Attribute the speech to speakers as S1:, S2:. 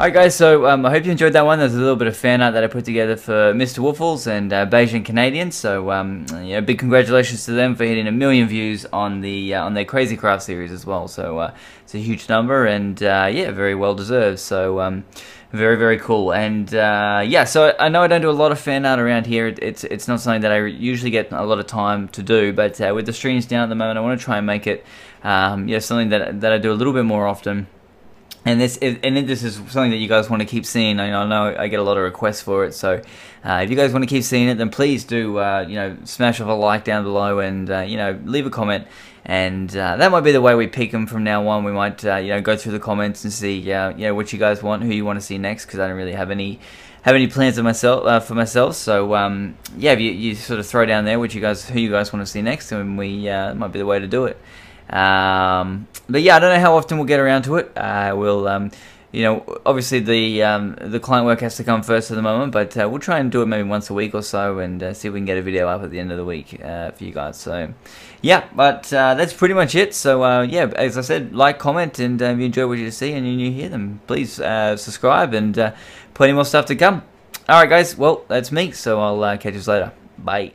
S1: Alright guys, so um, I hope you enjoyed that one. There's a little bit of fan art that I put together for Mr. Woofless and uh, BajanCanadians. So um, yeah, big congratulations to them for hitting a million views on the uh, on their Crazy Craft series as well. So uh, it's a huge number and uh, yeah, very well deserved. So um, very very cool. And uh, yeah, so I know I don't do a lot of fan art around here. It's it's not something that I usually get a lot of time to do. But uh, with the streams down at the moment, I want to try and make it um, yeah something that that I do a little bit more often and this and this is something that you guys want to keep seeing. I know I get a lot of requests for it, so uh, if you guys want to keep seeing it, then please do uh, you know smash off a like down below and uh, you know leave a comment. And uh, that might be the way we pick them from now on. We might uh, you know go through the comments and see uh, you know what you guys want, who you want to see next, because I don't really have any have any plans of myself for myself. So um, yeah, if you, you sort of throw down there what you guys who you guys want to see next, and we might be the way to do it. Um, but yeah, I don't know how often we'll get around to it. Uh, we'll, um, you know, obviously the um, the client work has to come first at the moment, but uh, we'll try and do it maybe once a week or so, and uh, see if we can get a video up at the end of the week uh, for you guys. So, yeah, but uh, that's pretty much it. So, uh, yeah, as I said, like, comment, and if you enjoy what you see and you hear them, please subscribe, and plenty more stuff to come. All right, guys. Well, that's me. So I'll catch you later. Bye.